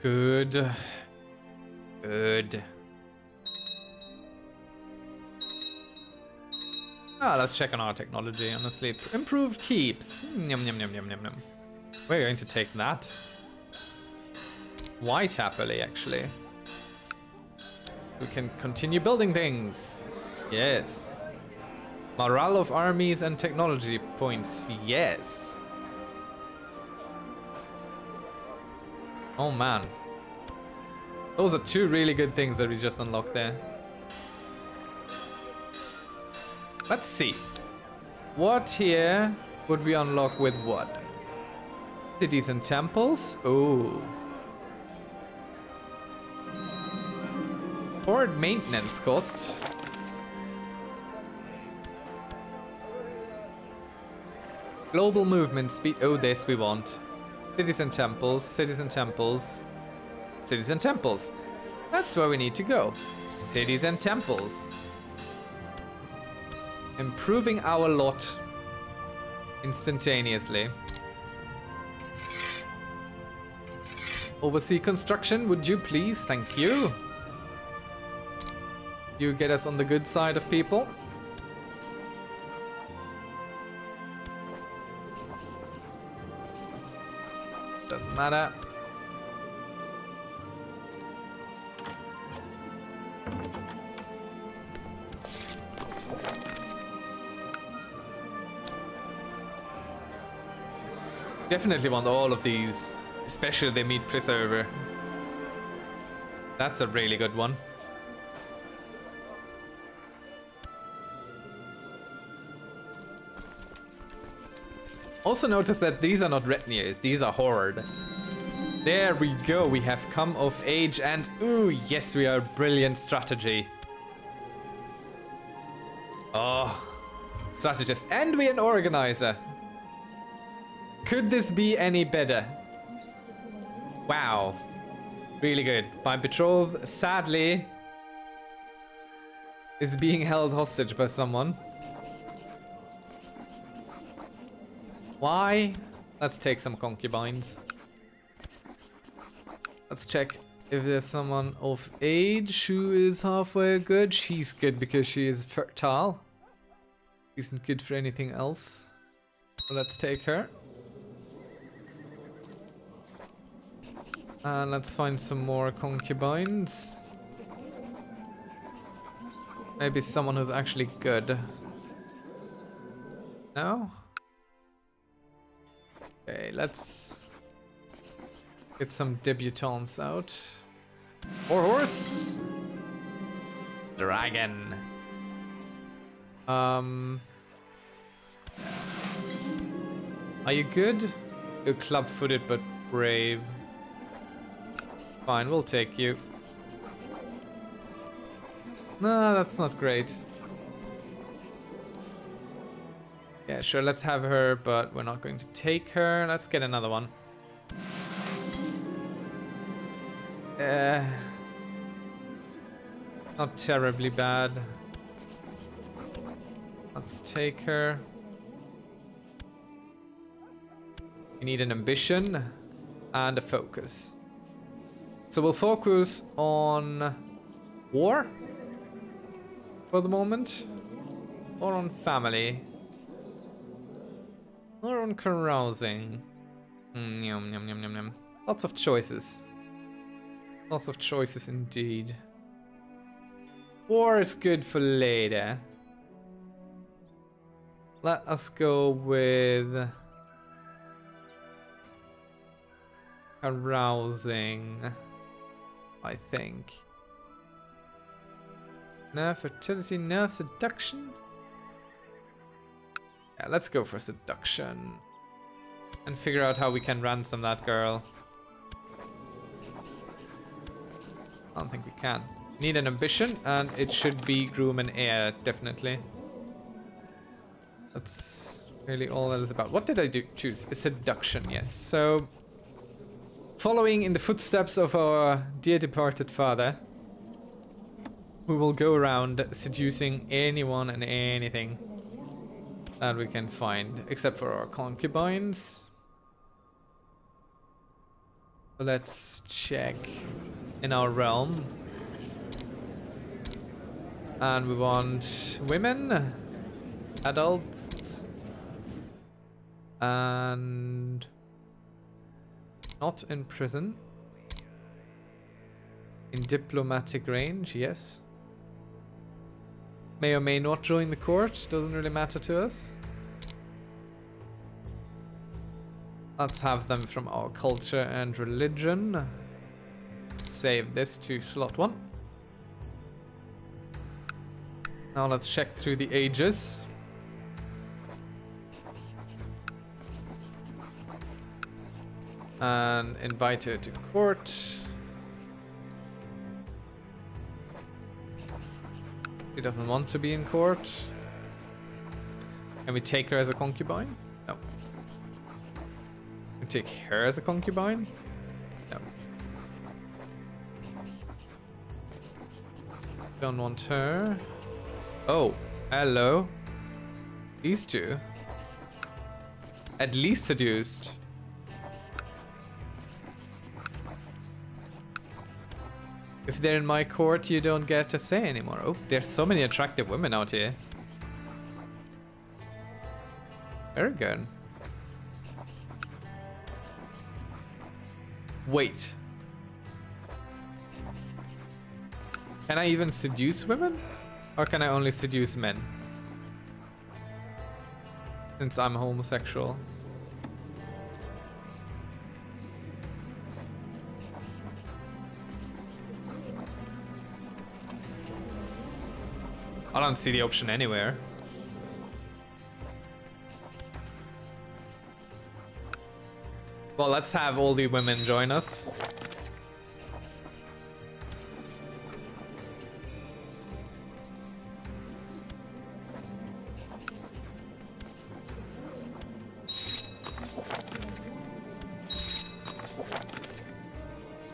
Good. Good. Ah, let's check on our technology, honestly. Improved keeps. Yum, yum, yum, yum, yum, yum. We're going to take that. White happily, actually. We can continue building things. Yes. Morale of armies and technology points. Yes. Oh man. Those are two really good things that we just unlocked there. Let's see. What here would we unlock with what? Cities and temples? Oh. Forward maintenance cost. Global movement speed. Oh, this we want. Cities and temples, cities and temples, cities and temples. That's where we need to go. Cities and temples. Improving our lot instantaneously. Oversee construction, would you please? Thank you. You get us on the good side of people. Doesn't matter. Definitely want all of these, especially the meat preserver. That's a really good one. Also notice that these are not retinues, these are horde. There we go, we have come of age and ooh, yes, we are brilliant strategy. Oh, strategist. And we an organizer. Could this be any better? Wow. Really good. My betrothed, sadly, is being held hostage by someone. Why? Let's take some concubines. Let's check if there's someone of age who is halfway good. She's good because she is fertile. Isn't good for anything else. So let's take her. And let's find some more concubines. Maybe someone who's actually good. No? Okay, let's get some debutantes out. Or horse! Dragon. Um. Are you good? You're club-footed but brave. Fine, we'll take you. No, that's not great. Yeah, sure, let's have her, but we're not going to take her. Let's get another one. Uh, not terribly bad. Let's take her. We need an ambition and a focus. So we'll focus on war for the moment or on family. Or on carousing. Mm, yum, yum, yum, yum, yum. Lots of choices. Lots of choices indeed. War is good for later. Let us go with... Arousing, I think. No fertility, no seduction. Yeah, let's go for seduction. And figure out how we can ransom that girl. I don't think we can. Need an ambition, and it should be groom and heir, definitely. That's really all that is about. What did I do? Choose a seduction, yes. So, following in the footsteps of our dear departed father, we will go around seducing anyone and anything that we can find, except for our concubines. Let's check in our realm. And we want women, adults, and not in prison. In diplomatic range, yes. May or may not join the court, doesn't really matter to us. Let's have them from our culture and religion. Save this to slot one. Now let's check through the ages. And invite her to court. She doesn't want to be in court. Can we take her as a concubine? No. We take her as a concubine? No. Don't want her. Oh, hello. These two. At least seduced. If they're in my court, you don't get to say anymore. Oh, there's so many attractive women out here. Very good. Wait. Can I even seduce women? Or can I only seduce men? Since I'm homosexual. I don't see the option anywhere. Well, let's have all the women join us.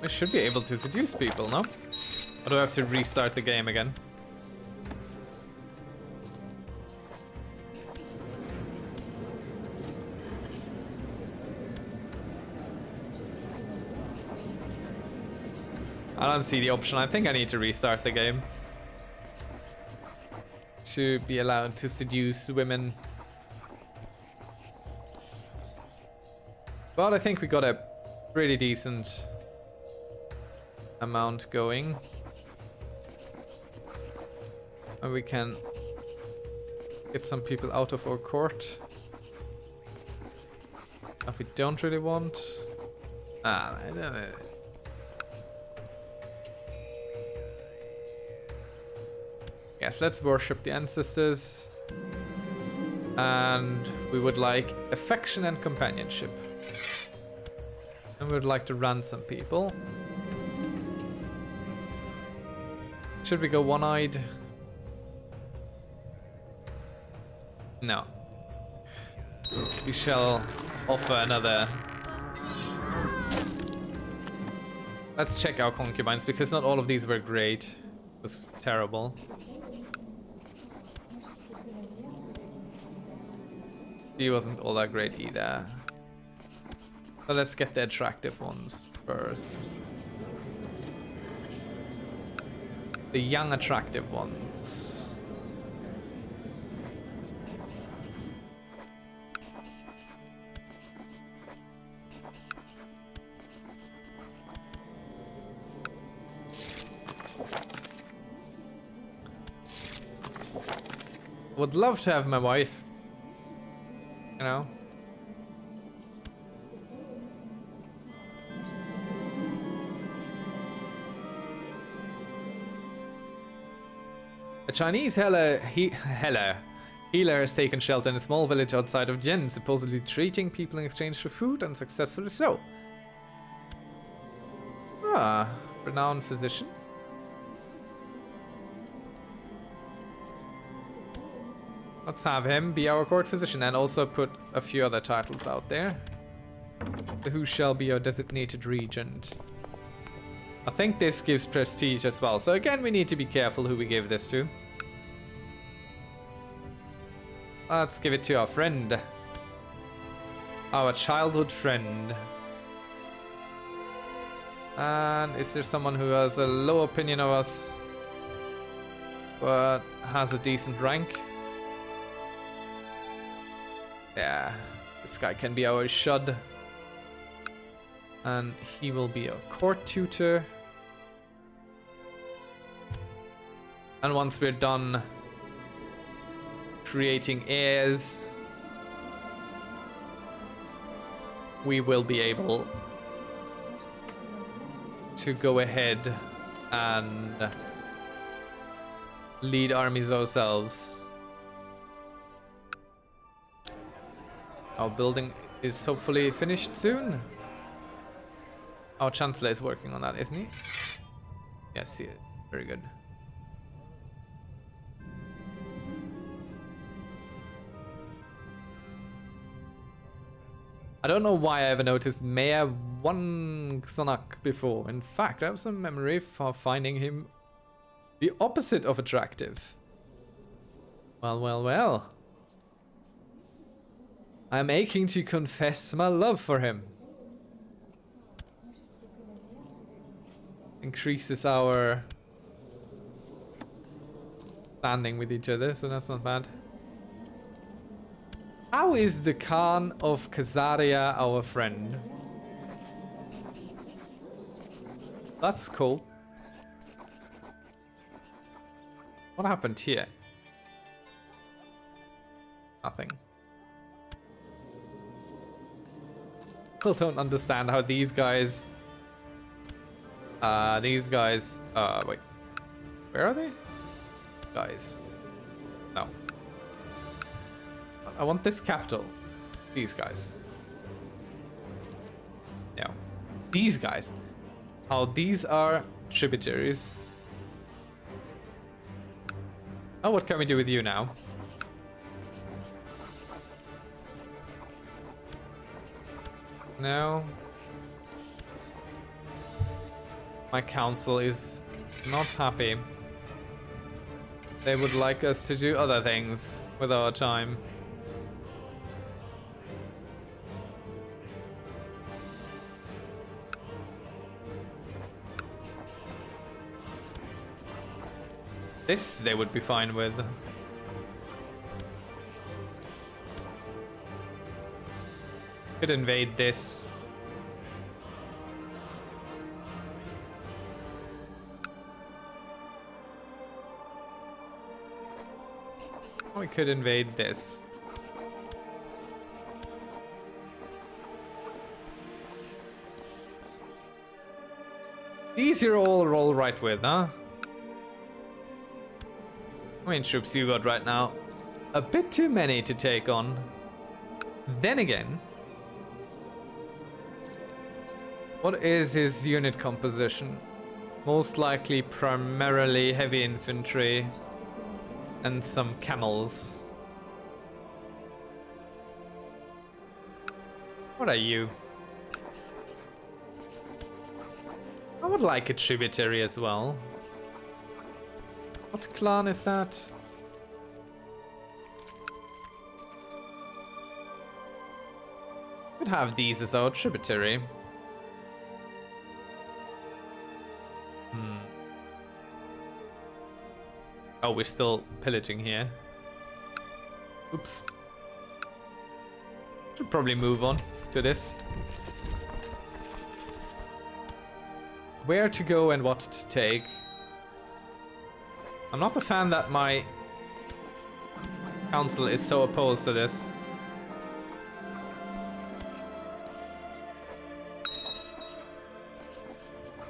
I should be able to seduce people, no? Or do I have to restart the game again? Don't see the option. I think I need to restart the game. To be allowed to seduce women. But I think we got a pretty decent amount going. And we can get some people out of our court. If we don't really want. Ah, I don't know. Yes, let's worship the ancestors. And we would like affection and companionship. And we would like to run some people. Should we go one-eyed? No. We shall offer another... Let's check our concubines, because not all of these were great. It was terrible. He wasn't all that great either. So let's get the attractive ones first. The young attractive ones. Would love to have my wife you know? A Chinese healer, he, healer, healer has taken shelter in a small village outside of Jen, supposedly treating people in exchange for food, and successfully so. Ah, renowned physician. Let's have him be our court physician and also put a few other titles out there. Who shall be your designated regent? I think this gives prestige as well. So again, we need to be careful who we give this to. Let's give it to our friend. Our childhood friend. And is there someone who has a low opinion of us, but has a decent rank? Yeah, this guy can be our shud. And he will be a court tutor. And once we're done creating heirs, we will be able to go ahead and lead armies ourselves. Our building is hopefully finished soon. Our chancellor is working on that, isn't he? Yes, see it. Very good. I don't know why I ever noticed Mayor one before. In fact, I have some memory for finding him the opposite of attractive. Well, well, well. I'm aching to confess my love for him. Increases our standing with each other, so that's not bad. How is the Khan of Khazaria our friend? That's cool. What happened here? Nothing. Still don't understand how these guys... Uh, these guys... Uh, wait. Where are they? Guys. No. I want this capital. These guys. No. These guys. Oh, these are tributaries. Oh, what can we do with you now? No. My council is not happy. They would like us to do other things with our time. This they would be fine with. Could invade this. We could invade this. These you're all roll right with, huh? How many troops you got right now? A bit too many to take on. Then again, what is his unit composition? Most likely primarily heavy infantry and some camels. What are you? I would like a tributary as well. What clan is that? We could have these as our tributary. Oh, we're still pillaging here. Oops. Should probably move on to this. Where to go and what to take. I'm not a fan that my council is so opposed to this.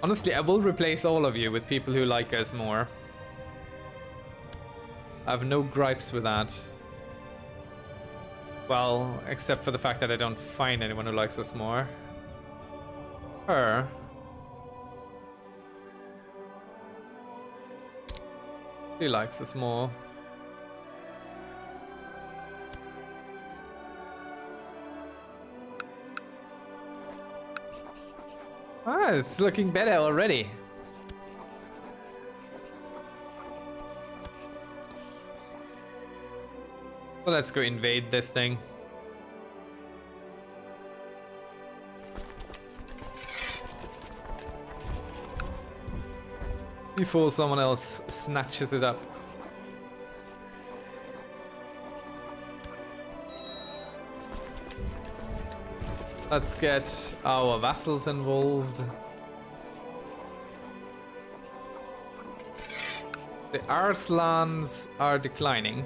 Honestly, I will replace all of you with people who like us more. I have no gripes with that. Well, except for the fact that I don't find anyone who likes us more. Her. He likes us more. Ah, it's looking better already. Well, let's go invade this thing. before someone else snatches it up. Let's get our vassals involved. The Arslans are declining.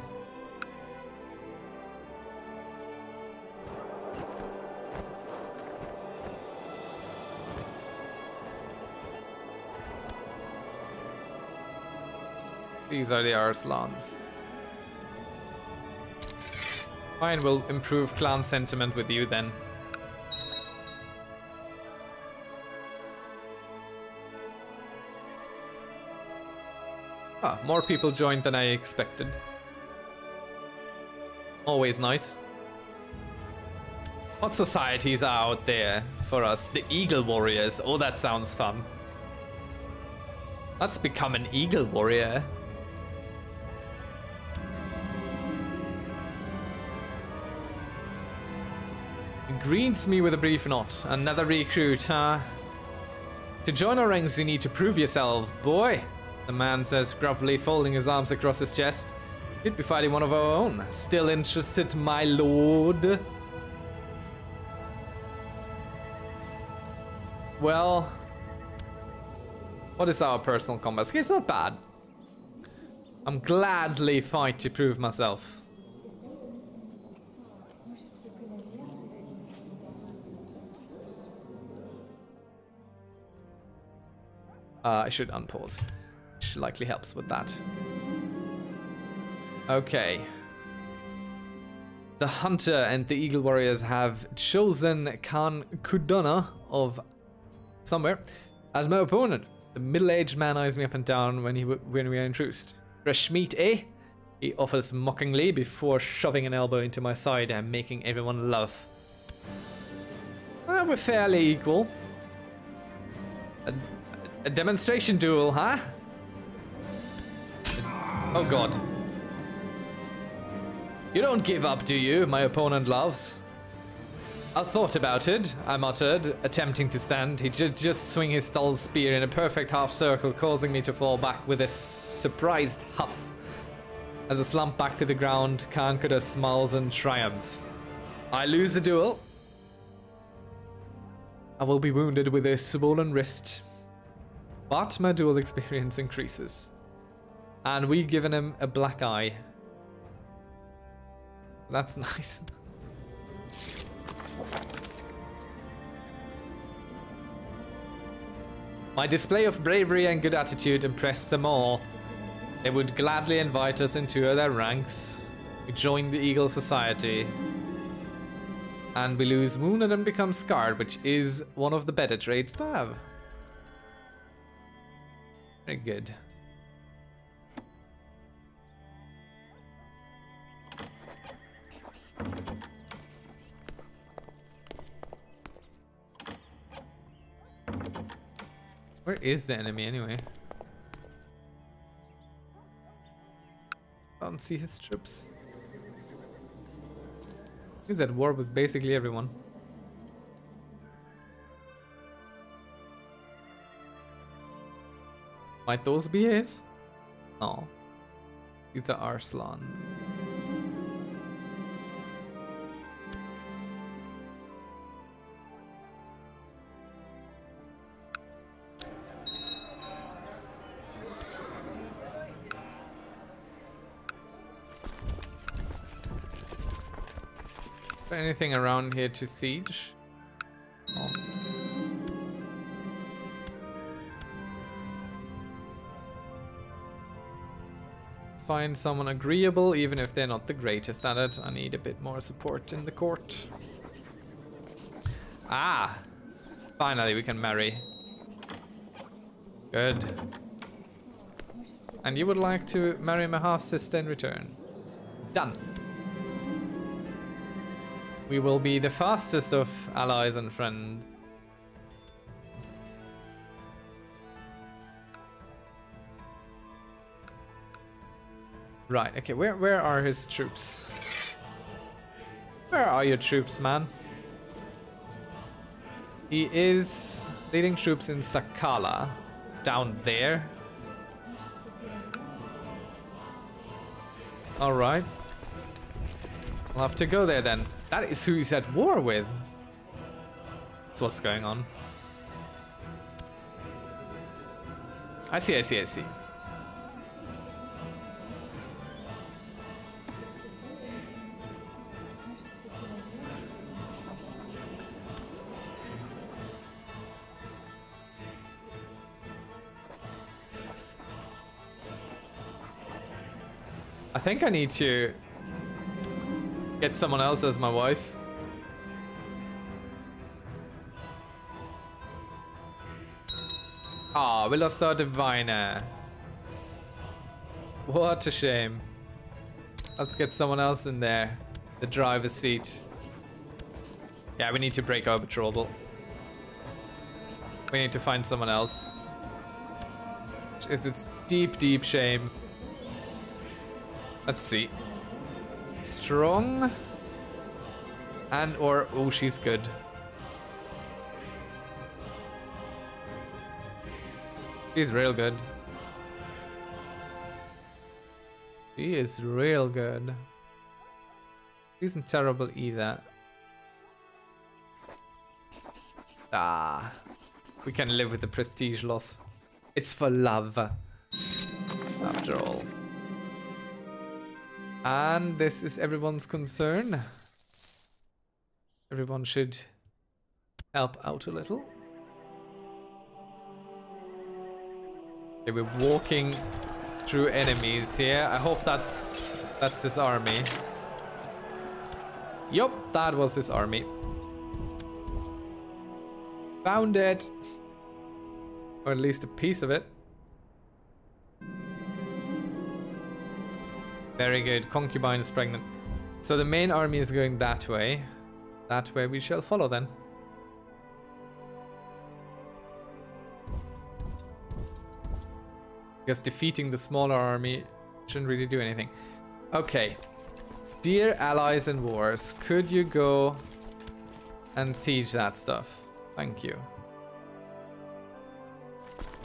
These are the Arslans. Fine, we'll improve clan sentiment with you then. Ah, more people joined than I expected. Always nice. What societies are out there for us? The Eagle Warriors. Oh, that sounds fun. Let's become an Eagle Warrior. Greets me with a brief nod. Another recruit, huh? To join our ranks, you need to prove yourself, boy. The man says gruffly, folding his arms across his chest. You'd be fighting one of our own. Still interested, my lord? Well, what is our personal combat skill? It's not bad. I'm gladly fight to prove myself. Uh, I should unpause. Which likely helps with that. Okay. The Hunter and the Eagle Warriors have chosen Khan Kudona of somewhere as my opponent. The middle-aged man eyes me up and down when he when we are introduced. Fresh meat, eh? He offers mockingly before shoving an elbow into my side and making everyone laugh. Well, we're fairly equal. A demonstration duel, huh? Oh god. You don't give up, do you? My opponent loves. I thought about it, I muttered, attempting to stand. He just just swing his dull spear in a perfect half circle, causing me to fall back with a surprised huff. As I slump back to the ground, Kankura smiles in triumph. I lose the duel. I will be wounded with a swollen wrist. But my duel experience increases. And we've given him a black eye. That's nice. My display of bravery and good attitude impressed them all. They would gladly invite us into their ranks. We join the Eagle Society. And we lose wounded and become scarred, which is one of the better traits to have. Good. Where is the enemy anyway? I don't see his troops. He's at war with basically everyone. Might those be his? No. He's the Arslan. anything around here to siege? Find someone agreeable, even if they're not the greatest at it. I need a bit more support in the court. Ah! Finally, we can marry. Good. And you would like to marry my half-sister in return. Done. We will be the fastest of allies and friends. Right, okay, where, where are his troops? Where are your troops, man? He is leading troops in Sakala, down there. Alright. I'll have to go there then. That is who he's at war with. That's what's going on. I see, I see, I see. I think I need to get someone else as my wife. Ah, oh, we lost our diviner. What a shame. Let's get someone else in there. The driver's seat. Yeah, we need to break our betrothal. We need to find someone else. Its deep, deep shame. Let's see. Strong. And or, oh, she's good. She's real good. She is real good. Isn't terrible either. Ah. We can live with the prestige loss. It's for love. After all. And this is everyone's concern. Everyone should help out a little. Okay, we're walking through enemies here. I hope that's that's his army. Yup, that was his army. Found it. Or at least a piece of it. Very good. Concubine is pregnant. So the main army is going that way. That way we shall follow then. Because defeating the smaller army shouldn't really do anything. Okay. Dear allies and wars, could you go and siege that stuff? Thank you.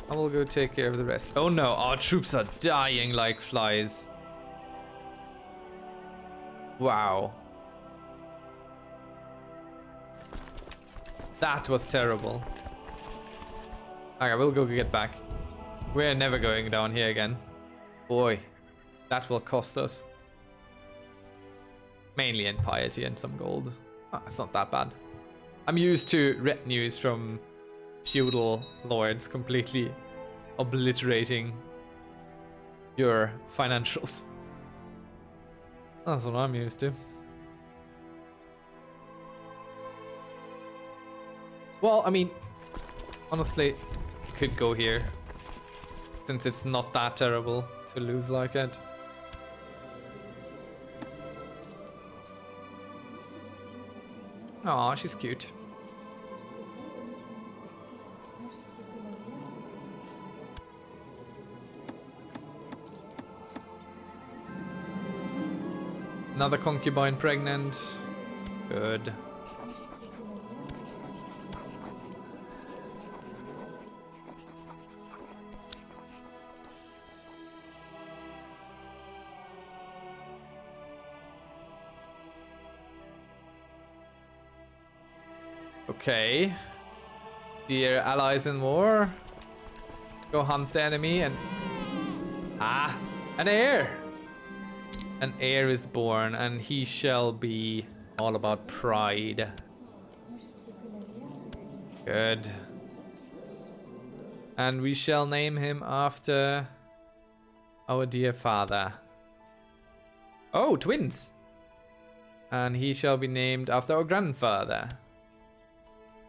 I will go take care of the rest. Oh no, our troops are dying like flies. Wow. That was terrible. Okay, we'll go get back. We're never going down here again. Boy, that will cost us. Mainly in piety and some gold. Oh, it's not that bad. I'm used to retinues from feudal lords completely obliterating your financials. That's what I'm used to. Well, I mean, honestly, could go here. Since it's not that terrible to lose like it. Aw, she's cute. Another concubine pregnant. Good. Okay. Dear allies in war. Go hunt the enemy and... Ah! An heir! An heir is born, and he shall be all about pride. Good. And we shall name him after our dear father. Oh, twins! And he shall be named after our grandfather.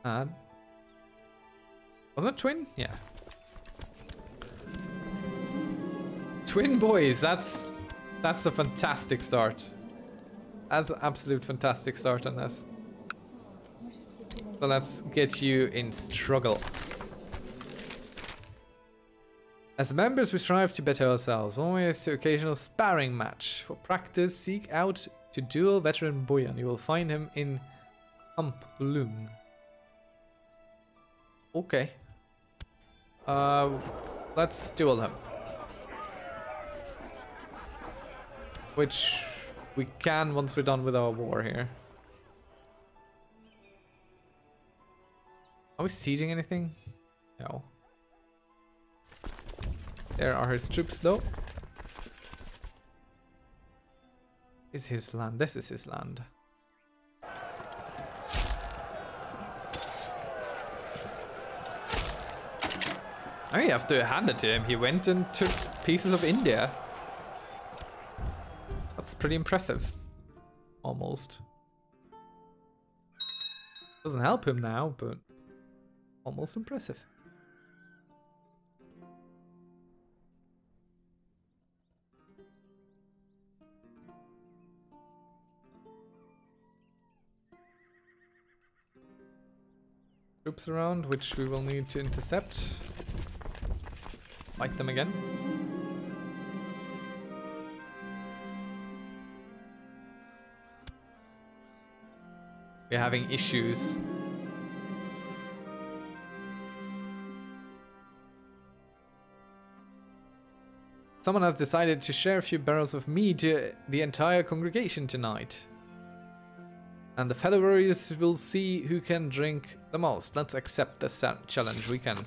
And was it twin? Yeah. Twin boys, that's that's a fantastic start. That's an absolute fantastic start on this. So let's get you in struggle. As members, we strive to better ourselves. One way is to occasional sparring match. For practice, seek out to duel veteran Boyan. You will find him in Humplung. Okay. Uh, let's duel him. Which we can once we're done with our war here. Are we sieging anything? No. There are his troops though. Is his land. This is his land. I have to hand it to him. He went and took pieces of India. Pretty impressive. Almost. Doesn't help him now, but almost impressive. Troops around, which we will need to intercept. Fight them again. We're having issues. Someone has decided to share a few barrels of mead to the entire congregation tonight. And the fellow warriors will see who can drink the most. Let's accept the challenge. We can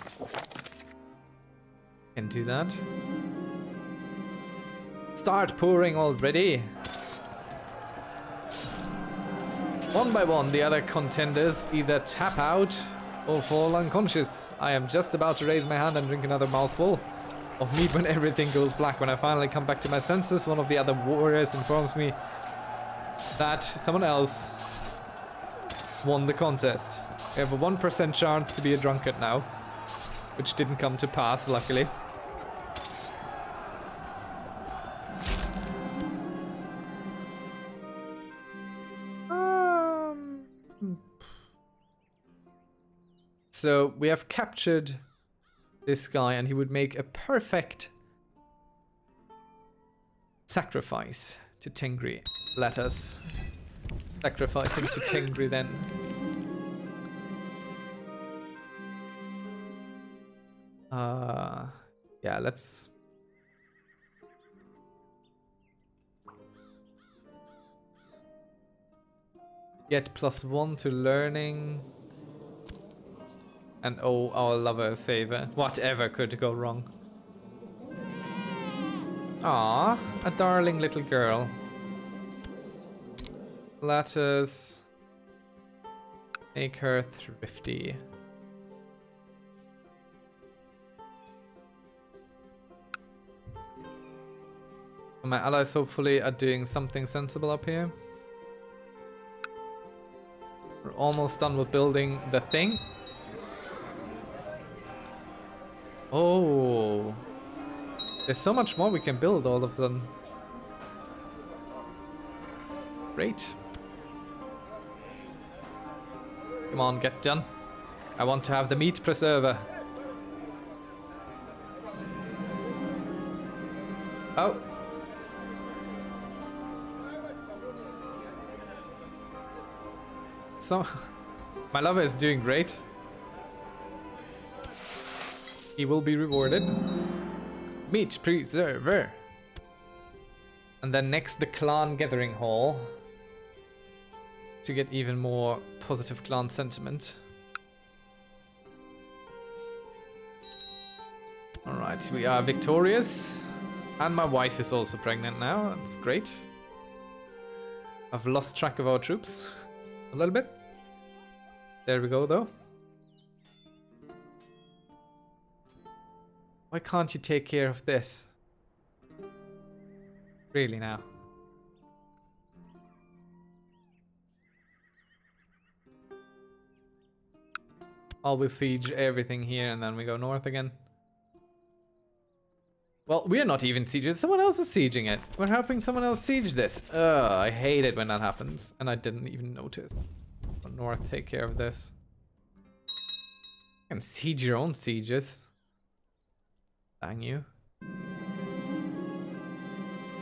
can do that. Start pouring already. One by one, the other contenders either tap out or fall unconscious. I am just about to raise my hand and drink another mouthful of meat when everything goes black. When I finally come back to my senses, one of the other warriors informs me that someone else won the contest. I have a 1% chance to be a drunkard now, which didn't come to pass, luckily. So we have captured this guy and he would make a perfect sacrifice to Tengri. Let us sacrifice him to Tengri then. Uh, yeah, let's... Get plus one to learning. And owe our lover a favor. Whatever could go wrong. Ah, a darling little girl. Let us make her thrifty. My allies hopefully are doing something sensible up here. We're almost done with building the thing. Oh. There's so much more we can build all of them. Great. Come on, get done. I want to have the meat preserver. Oh. So, my lover is doing great. He will be rewarded. Meat preserver. And then next the clan gathering hall. To get even more positive clan sentiment. Alright, we are victorious. And my wife is also pregnant now. That's great. I've lost track of our troops. A little bit. There we go though. Why can't you take care of this? Really now. I'll siege everything here and then we go north again. Well, we're not even sieging. Someone else is sieging it. We're helping someone else siege this. Ugh, I hate it when that happens. And I didn't even notice. North, take care of this. You can siege your own sieges. Dang you.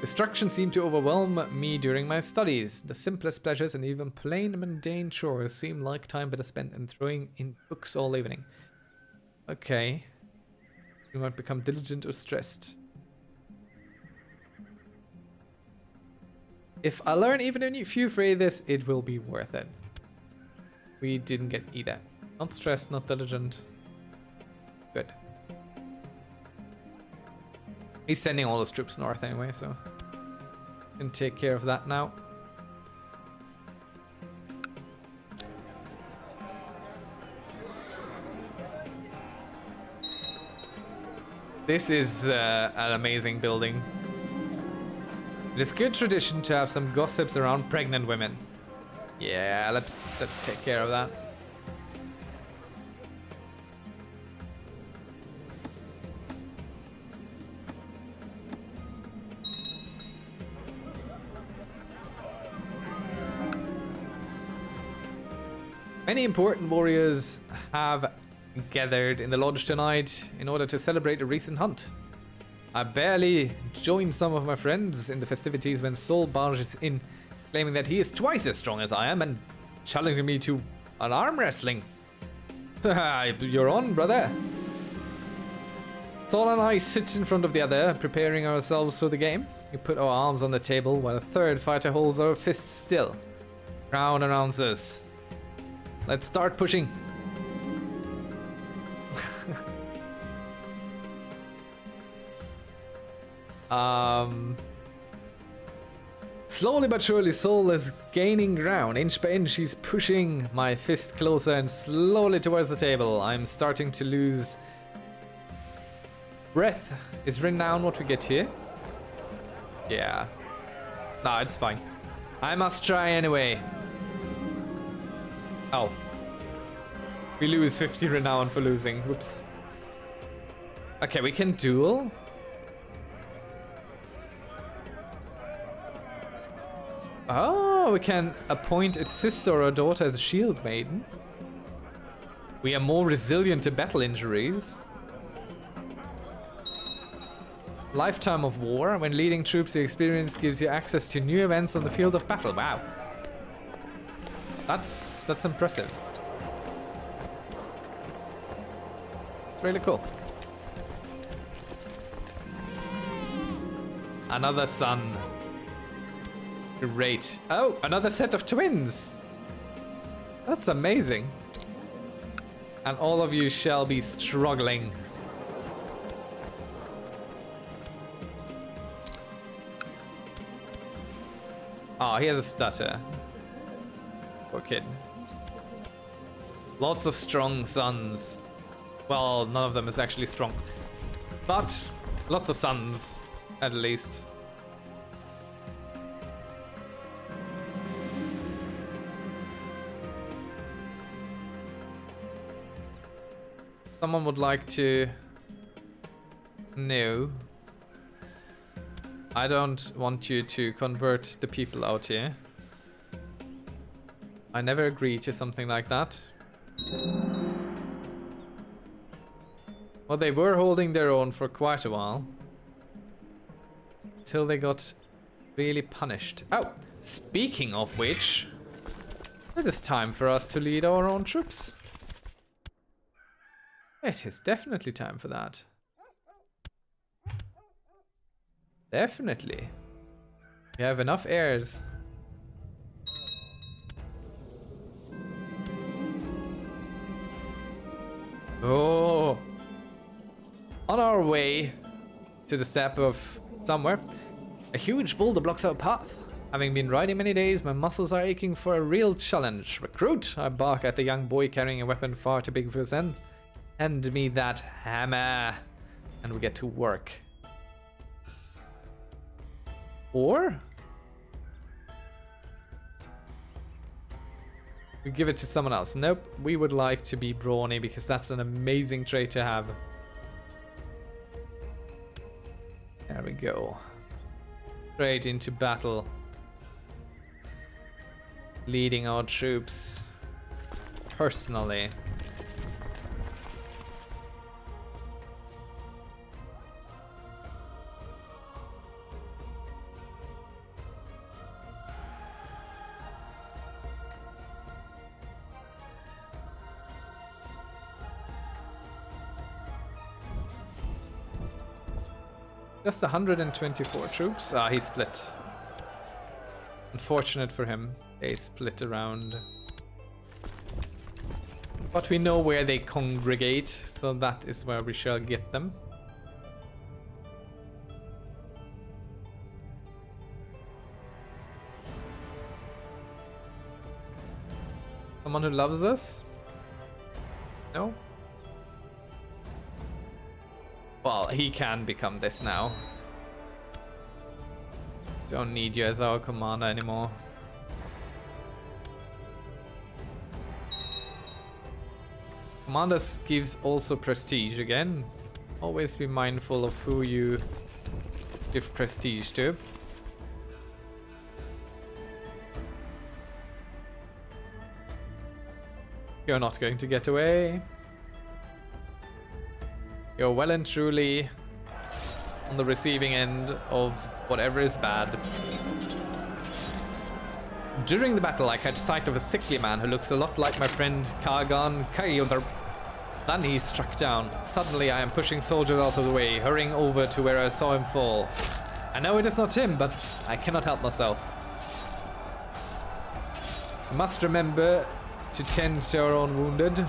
Destruction seemed to overwhelm me during my studies. The simplest pleasures and even plain mundane chores seem like time better spent in throwing in books all evening. Okay. You might become diligent or stressed. If I learn even a few phrases, it will be worth it. We didn't get either. Not stressed, not diligent. He's sending all his troops north anyway, so... Can take care of that now. This is uh, an amazing building. It is good tradition to have some gossips around pregnant women. Yeah, let's let's take care of that. Many important warriors have gathered in the lodge tonight in order to celebrate a recent hunt. I barely joined some of my friends in the festivities when Sol barges in, claiming that he is twice as strong as I am and challenging me to an arm wrestling. You're on, brother. Sol and I sit in front of the other, preparing ourselves for the game. We put our arms on the table while a third fighter holds our fists still. Crown announces. Let's start pushing. um, slowly but surely, Soul is gaining ground. Inch by inch, she's pushing my fist closer and slowly towards the table. I'm starting to lose breath. Is renown what we get here? Yeah. No, it's fine. I must try anyway. Oh. We lose 50 renown for losing. Whoops. Okay, we can duel. Oh, we can appoint its sister or daughter as a shield maiden. We are more resilient to battle injuries. Lifetime of War. When leading troops, the experience gives you access to new events on the field of battle. Wow. That's that's impressive. It's really cool. Another son. Great. Oh, another set of twins. That's amazing. And all of you shall be struggling. Ah, oh, he has a stutter. Poor kid. Lots of strong sons. Well, none of them is actually strong. But lots of sons, at least. Someone would like to know. I don't want you to convert the people out here. I never agree to something like that. Well, they were holding their own for quite a while. Till they got really punished. Oh, speaking of which, it is time for us to lead our own troops. It is definitely time for that. Definitely. We have enough heirs. Oh! On our way to the steppe of somewhere, a huge boulder blocks our path. Having been riding many days, my muscles are aching for a real challenge. Recruit! I bark at the young boy carrying a weapon far too big for his hands. Hand me that hammer. And we get to work. Or... Give it to someone else. Nope, we would like to be brawny because that's an amazing trait to have. There we go. Straight into battle. Leading our troops personally. Just 124 troops. Ah, he split. Unfortunate for him, they split around. But we know where they congregate, so that is where we shall get them. Someone who loves us? No? He can become this now. Don't need you as our commander anymore. Commanders gives also prestige again. Always be mindful of who you give prestige to. You're not going to get away. Well and truly on the receiving end of whatever is bad. During the battle, I catch sight of a sickly man who looks a lot like my friend Kagan Kyodar. Then he's struck down. Suddenly, I am pushing soldiers out of the way, hurrying over to where I saw him fall. I know it is not him, but I cannot help myself. I must remember to tend to our own wounded.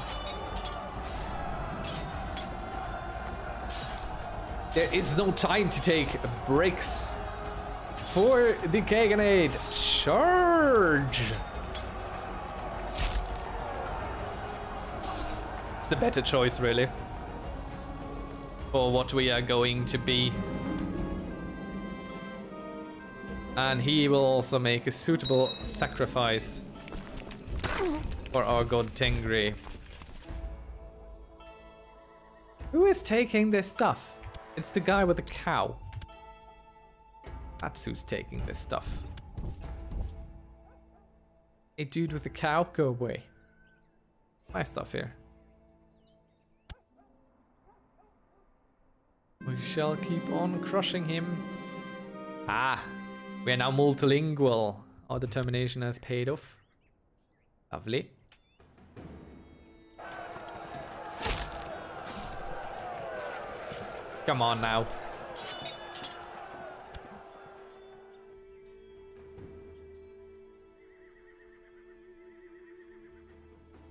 There is no time to take breaks. For the Khaganate, charge! It's the better choice, really. For what we are going to be. And he will also make a suitable sacrifice for our god Tengri. Who is taking this stuff? It's the guy with the cow. That's who's taking this stuff. A dude with a cow, go away. My stuff here. We shall keep on crushing him. Ah, we are now multilingual. Our determination has paid off. Lovely. Come on now.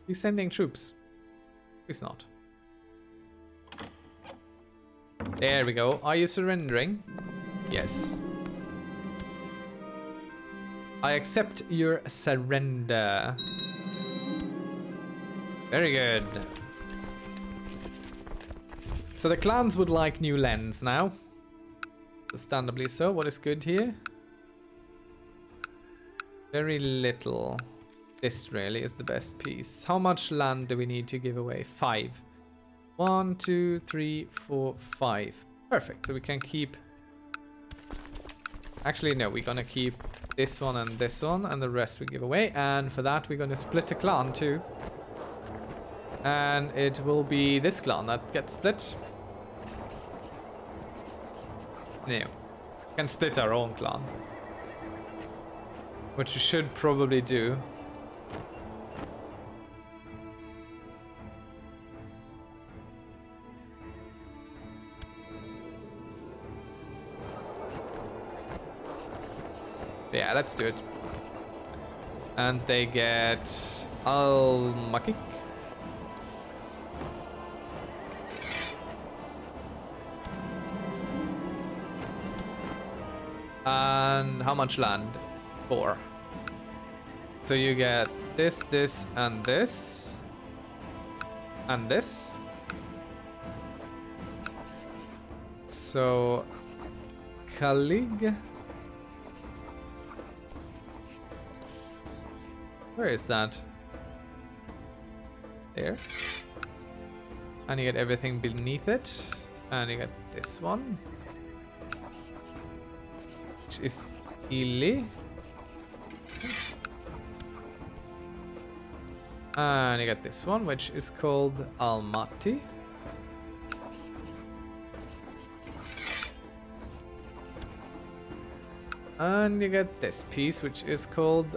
He's sending troops. He's not. There we go. Are you surrendering? Yes. I accept your surrender. Very good. So the clans would like new lands now. Understandably so. What is good here? Very little. This really is the best piece. How much land do we need to give away? Five. One, two, three, four, five. Perfect. So we can keep... Actually, no. We're gonna keep this one and this one. And the rest we give away. And for that, we're gonna split a clan too. And it will be this clan that gets split. Can split our own clan. Which we should probably do. Yeah, let's do it. And they get Al And how much land? Four. So you get this, this, and this. And this. So... Kalig? Where is that? There. And you get everything beneath it. And you get this one which is Ili. And you got this one, which is called Almaty. And you get this piece, which is called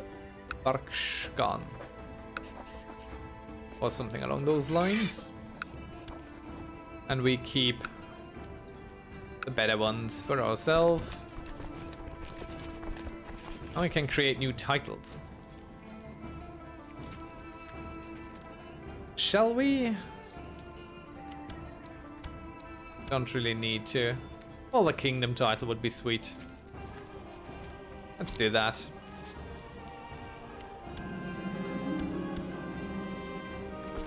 Barkshkan. Or something along those lines. And we keep the better ones for ourselves. Now we can create new titles. Shall we? Don't really need to. Well, the kingdom title would be sweet. Let's do that.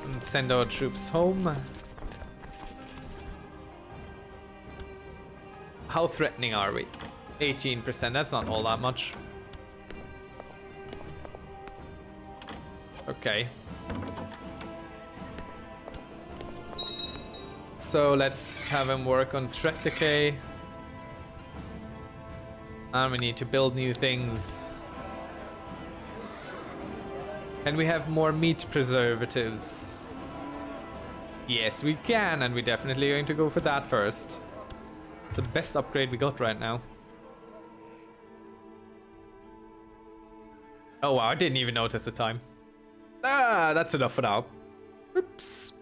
And send our troops home. How threatening are we? 18%, that's not all that much. Okay. So let's have him work on threat decay. And we need to build new things. And we have more meat preservatives. Yes, we can, and we're definitely going to go for that first. It's the best upgrade we got right now. Oh wow, I didn't even notice the time. Ah, that's enough for now. Oops.